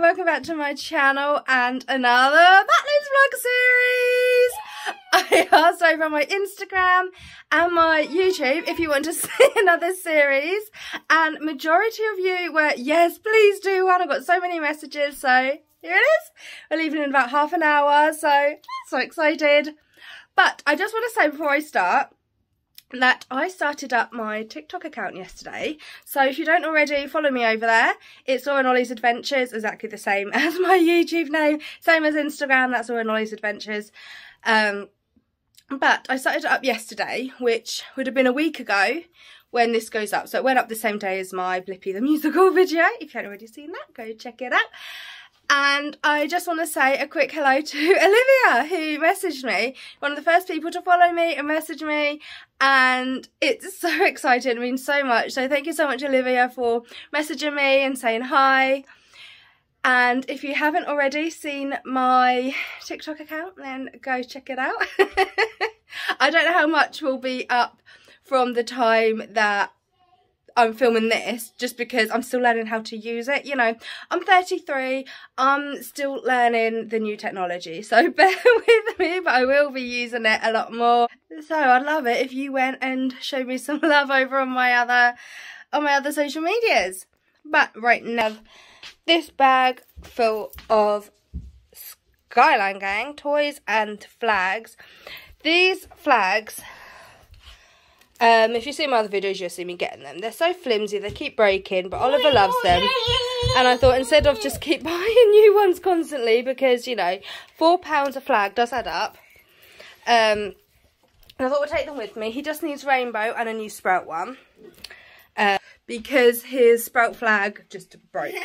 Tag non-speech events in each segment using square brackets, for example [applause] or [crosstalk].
Welcome back to my channel and another Butlins vlog series. I asked over on my Instagram and my YouTube if you want to [laughs] see another series and majority of you were, yes, please do one. I got so many messages, so here it is. We're leaving in about half an hour, so so excited. But I just want to say before I start, that I started up my TikTok account yesterday. So if you don't already, follow me over there. It's and Ollie's Adventures, exactly the same [laughs] as my YouTube name. Same as Instagram, that's and Ollie's Adventures. Um, but I started it up yesterday, which would have been a week ago when this goes up. So it went up the same day as my Blippi the Musical [laughs] video. If you haven't already seen that, go check it out. And I just want to say a quick hello to [laughs] Olivia, who messaged me, one of the first people to follow me and message me. And it's [laughs] so exciting, it means so much. So thank you so much, Olivia, for messaging me and saying hi. And if you haven't already seen my [sighs] TikTok account, then go check it out. [laughs] I don't know how much will be up from the time that I'm filming this just because I'm still learning how to use it. You know, I'm 33, I'm still learning the new technology, so [laughs] bear with me, but I will be using it a lot more. So I'd love it if you went and showed me some [laughs] love over on my other, on my other social medias. But right now, this bag full of Skyline Gang toys and flags. These flags um, if you see my other videos, you'll see me getting them. They're so flimsy, they keep breaking, but Oliver loves them. And I thought instead of just keep [laughs] buying new ones constantly, because, you know, £4 a flag does add up. Um, I thought we would take them with me. He just needs rainbow and a new sprout one. Uh, because his sprout flag just broke. [laughs]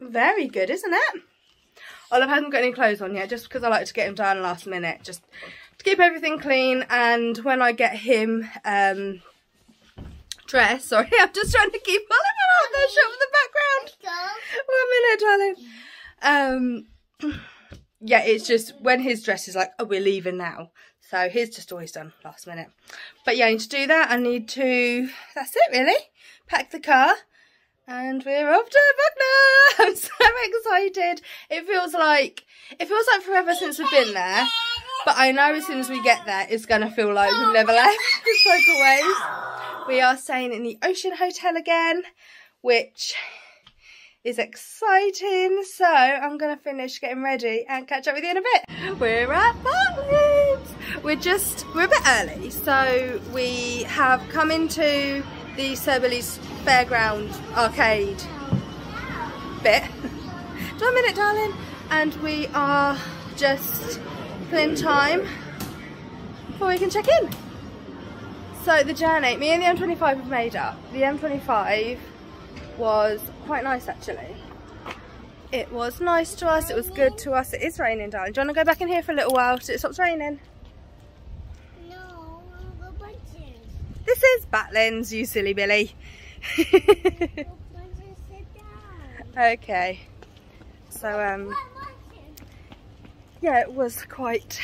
Very good, isn't it? Olive hasn't got any clothes on yet, just because I like to get him done last minute, just to keep everything clean. And when I get him um, dressed, [laughs] sorry, I'm just trying to keep Oliver out there, shut in the background. One minute, darling. Um, yeah, it's just when his dress is like, oh, we're leaving now. So his just always done last minute. But yeah, I need to do that. I need to, that's it really. Pack the car and we're off to Bognor. [laughs] I'm so excited. It feels like it feels like forever since we've been there. But I know as soon as we get there, it's to feel like we've never left. [laughs] We are staying in the Ocean Hotel again, which is exciting. So I'm to finish getting ready and catch up with you in a bit. We're at Butlins. We're just, we're a bit early. So we have come into the Sir Fairground arcade bit. [laughs] One minute, darling. And we are just playing time before we can check in. So the journey, me and the M25 have made up. The M25 was quite nice actually. It was nice to us, it was good to us. It is raining, darling. Do you want to go back in here for a little while till it stops raining? This is Butlins, you silly Billy. [laughs] okay. So, um, yeah, it was quite,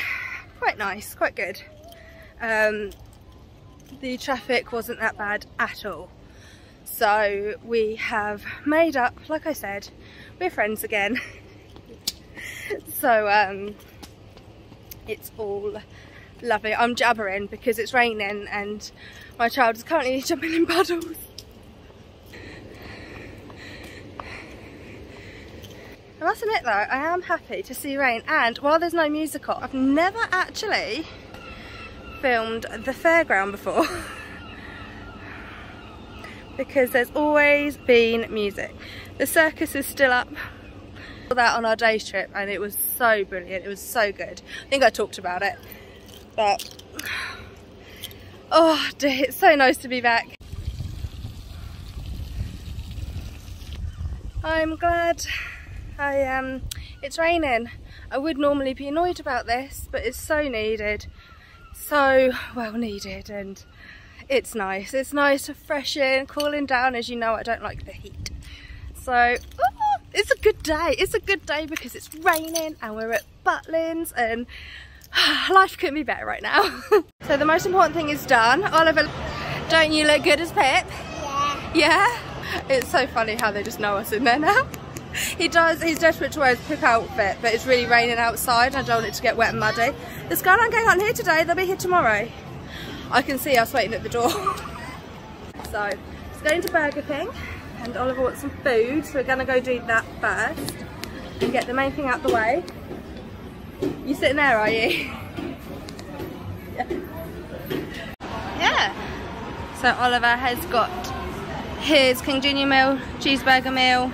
quite nice, quite good. Um, the traffic wasn't that bad at all. So we have made up, like I said, we're friends again. [laughs] so um, it's all lovely. I'm jabbering because it's raining and my child is currently [laughs] jumping in puddles. I must admit though, I am happy to see rain and while there's no musical, I've never actually filmed the fairground before. [laughs] because there's always been music. The circus is still up that on our day trip and it was so brilliant, it was so good. I think I talked about it, but Oh dear, it's so nice to be back. I'm glad I um it's raining. I would normally be annoyed about this, but it's so needed. So well needed and it's nice. It's nice to freshen, cooling down. As you know, I don't like the heat. So oh, it's a good day. It's a good day because it's raining and we're at Butlins and [sighs] life couldn't be better right now. [laughs] so the most important thing is done. Oliver, don't you look good as Pip? Yeah. Yeah? It's so funny how they just know us in there now. [laughs] He does, he's desperate to wear his pip outfit, but it's really raining outside. I don't want it to get wet and muddy. The sky aren't going on here today, they'll be here tomorrow. I can see us waiting at the door. [laughs] so, it's going to Burger King, and Oliver wants some food, so we're going to go do that first, and get the main thing out the way. You sitting there, are you? yeah. yeah. So Oliver has got his King Junior meal, cheeseburger meal,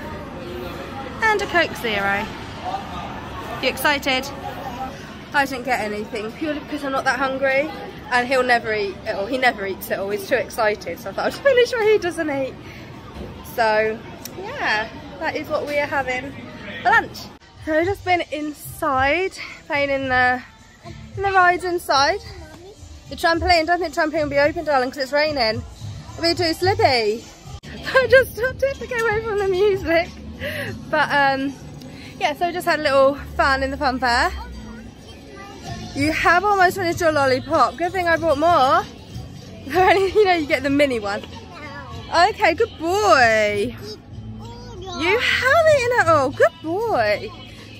and a Coke Zero. You excited? I didn't get anything purely because I'm not that hungry and he'll never eat it all. He never eats it all. He's too excited. So I thought I'd finish what he doesn't eat. So yeah, that is what we are having for lunch. So I've just been inside playing in the in the rides inside. The trampoline, don't think trampoline will be open darling because it's raining. It'll be too slippy. [laughs] I just stopped it to get away from the music. But um, yeah, so we just had a little fun in the fun fair. You have almost finished your lollipop. Good thing I brought more. [laughs] you know, you get the mini one. Okay, good boy. You have eaten it all. Good boy.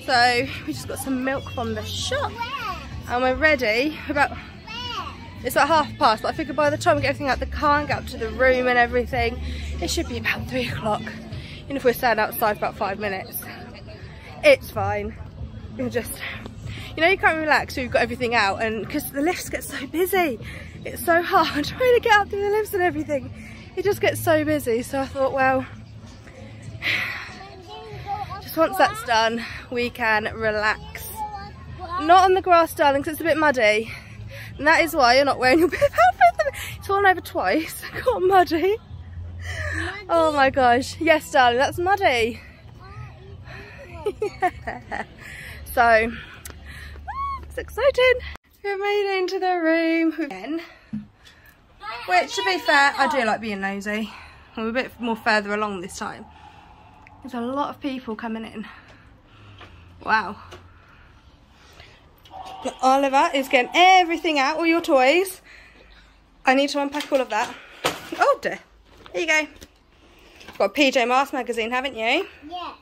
So we just got some milk from the shop and we're ready. About it's about half past, but I figure by the time we get everything out the car and get up to the room and everything, it should be about three o'clock. Even if we're standing outside for about five minutes, it's fine. You're just, you know, you can't relax when you've got everything out, and because the lifts get so busy, it's so hard [laughs] trying to get out through the lifts and everything. It just gets so busy. So I thought, well, just once that's done, we can relax. Not on the grass, darling, because it's a bit muddy. And that is why you're not wearing your bib outfit. It's fallen over twice. [laughs] Got muddy. muddy. Oh my gosh. Yes, darling, that's muddy. yeah. [laughs] So, it's exciting. We've made it into the room again. Which, to be fair, I do like being nosy. We're a bit more further along this time. There's a lot of people coming in. Wow. Oliver is getting everything out, all your toys. I need to unpack all of that. Oh dear. Here you go. Got a PJ Masks magazine, haven't you? Yeah.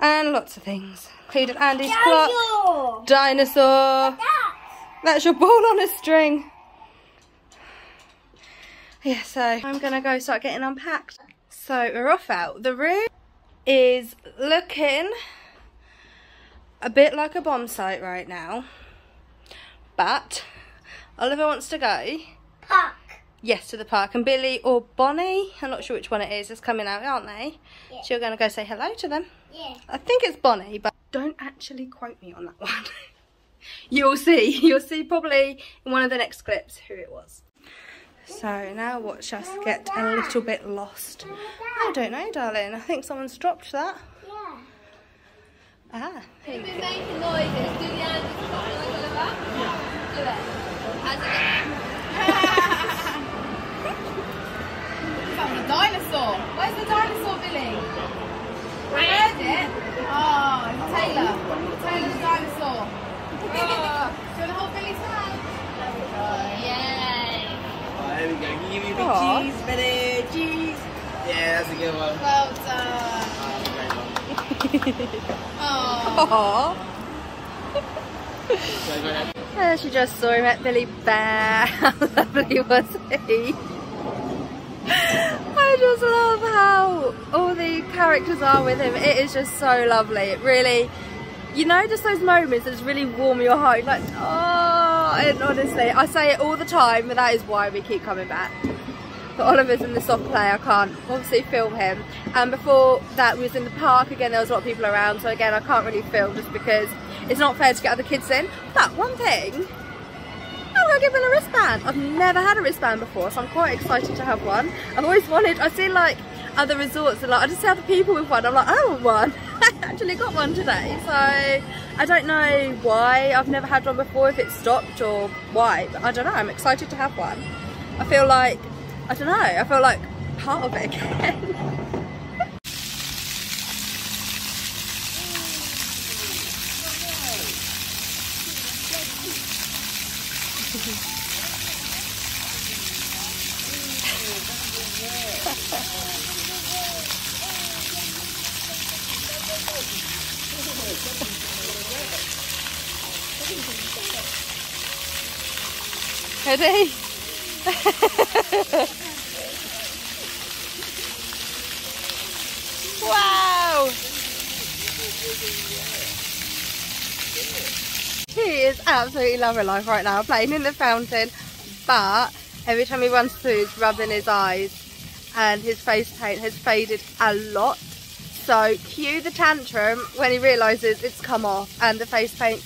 And lots of things. Including Andy's clock. Dinosaur. That? That's your ball on a string. Yeah, so I'm going to go start getting unpacked. So we're off out. The room is looking a bit like a bomb site right now. But Oliver wants to go. Park. Yes, to the park. And Billy or Bonnie, I'm not sure which one it is, is coming out, aren't they? Yeah. So you're going to go say hello to them. Yeah. I think it's Bonnie, but don't actually quote me on that [laughs] one. You'll see. [laughs] You'll see probably in one of the next clips who it was. So now watch us get a little bit lost. I don't know, darling. I think someone's dropped that. Ah. You've been making noises. Do the Andy like Oliver. Do it. How's it It's like a dinosaur. Where's the dinosaur, Billy? I heard it. Oh, it's Taylor. Taylor the dinosaur. Oh. Do you want to hold Billy's hand? Yay. Oh, there we go. Can you give me a big Aw. cheese, Billy? Cheese. Yeah, that's a good one. Well done. Oh, great Oh. Aww. So. And she just saw him at Billy Bear. [laughs] How lovely was he? I just love how all the characters are with him. It is just so lovely. It really, you know, just those moments that just really warm your heart. Like, oh, and honestly, I say it all the time, but that is why we keep coming back. But Oliver's in the soft play, I can't obviously film him. And before that, we was in the park. Again, there was a lot of people around. So again, I can't really film just because it's not fair to get other kids in. But one thing, I'm gonna give him a wristband. I've never had a wristband before, so I'm quite excited to have one. I've always wanted, I've seen like other resorts and like, I just see other people with one. I'm like, I want one. [laughs] I actually got one today. So I don't know why I've never had one before, if it stopped or why, but I don't know. I'm excited to have one. I feel like, I don't know, I feel like part of it again. Ready? Wow! He is absolutely loving life right now, playing in the fountain, but every time he runs through, he's rubbing his eyes and his face paint has faded a lot. So cue the tantrum when he realises it's come off and the face paint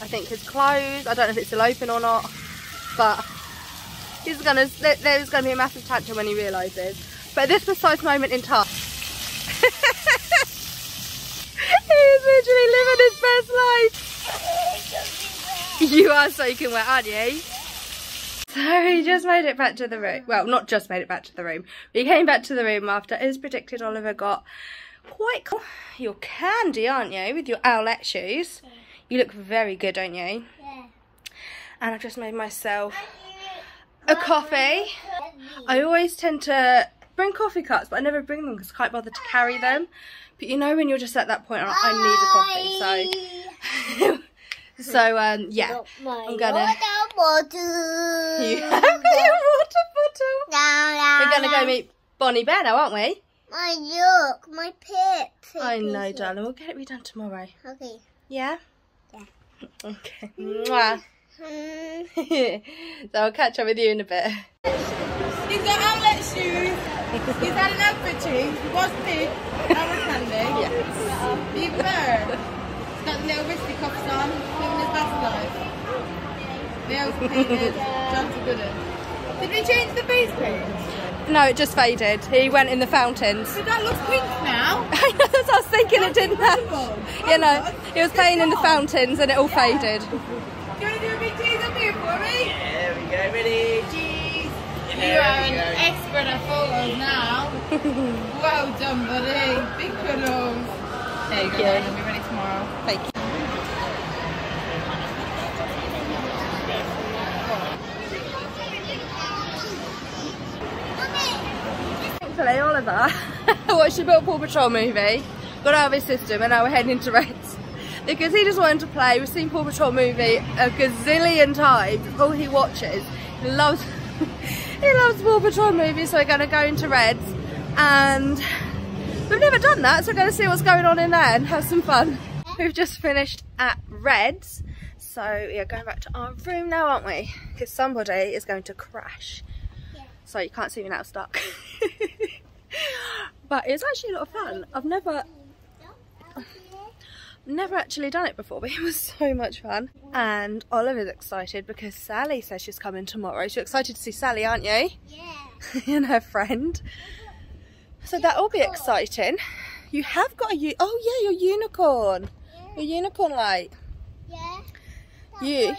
I think has closed. I don't know if it's still open or not, but he's gonna there's gonna be a massive tantrum when he realises. But at this precise moment in time, [laughs] he is literally living his best life. You are soaking wet, aren't you? So he just made it back to the room. Well, not just made it back to the room. He came back to the room after, as predicted, Oliver got quite cool. Your candy, aren't you, with your owlet shoes. You look very good, don't you? Yeah. And I've just made myself a coffee. I always tend to bring coffee cups, but I never bring them because I can't bother to carry them. But you know when you're just at that point, I need a coffee, so... [laughs] so, um, yeah, I'm gonna... You have your water bottle. We're gonna go meet Bonnie Bear now, aren't we? My look, my pit. I know, darling. We'll get it redone tomorrow. Okay. Yeah? Yeah. Okay. Mwah. Mm. [laughs] so I'll catch up with you in a bit. He's got outlet shoes. He's had an outfit change. He was pig. Now we're candy. Yes. Even better. He's got the little wristy cuffs on. Living his best life. Nails painted. John's a good one. Did we change the face paint? No, it just faded. He went in the fountains. So that looks pink now. [laughs] I know, that's what I was thinking, it didn't match. You know, he was playing in the fountains and it all faded. Do you want to do a big cheese up here for me? There we go, ready? Cheese. You are an expert at photos now. [laughs] well done, buddy. Big kudos. There you go. you. darling. I'll be ready tomorrow. Thank you. Thankfully, Oliver watched the Bill Paw Patrol movie, got out of his system, and now we're heading into Reds. Because he just wanted to play. We've seen Paw Patrol movie a gazillion times. It's all he watches. He loves, [laughs] he loves Paw Patrol movies, so we're going to go into Reds. And we've never done that, so we're going to see what's going on in there and have some fun. We've just finished at Reds. So we are going back to our room now, aren't we? Because somebody is going to crash. So you can't see me now, stuck. [laughs] but it's actually a lot of fun. I've never never actually done it before, but it was [laughs] so much fun. And Oliver's excited because Sally says she's coming tomorrow. So you're excited to see Sally, aren't you? Yeah. [laughs] and her friend. So that'll be exciting. You have got a oh yeah, your unicorn. Your unicorn light. Yeah. You.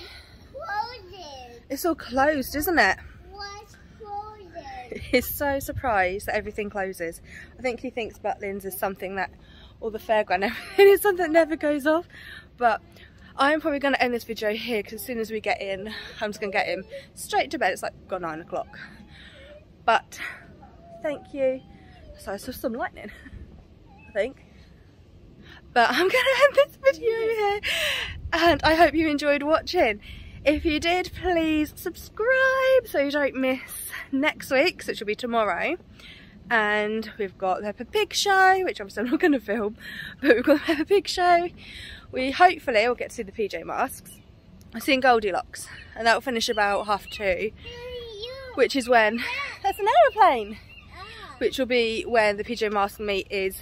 Closing. It's all closed, isn't it? [laughs] He's so surprised that everything closes. I think he thinks Butlins is something that, or the fairground, [laughs] everything is something that never goes off. But I'm probably going to end this video here because as soon as we get in, I'm just going to get him straight to bed. It's like got nine o'clock. But thank you. So I saw some lightning, [laughs] I think. But I'm going to end this video here. And I hope you enjoyed watching. If you did, please subscribe so you don't miss next week's, which will be tomorrow. And we've got Peppa Pig show, which obviously I'm not going to film, but we've got Peppa Pig show. We hopefully will get to see the PJ masks. I've seen Goldilocks, and that will finish about half two, which is when there's an aeroplane, which will be when the PJ mask meet is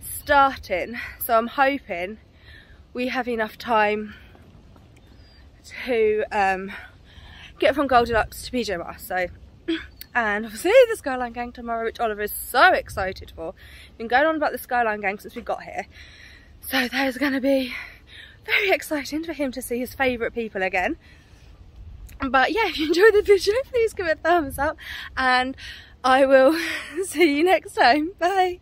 starting. So I'm hoping we have enough time to um, get from Goldilocks to PJ Masks. So, [clears throat] and obviously the Skyline Gang tomorrow, which Oliver is so excited for. Been going on about the Skyline Gang since we got here. So that is going to be very exciting for him to see his favourite people again. But yeah, [laughs] if you enjoyed the video, please give it a thumbs up and I will [laughs] see you next time. Bye.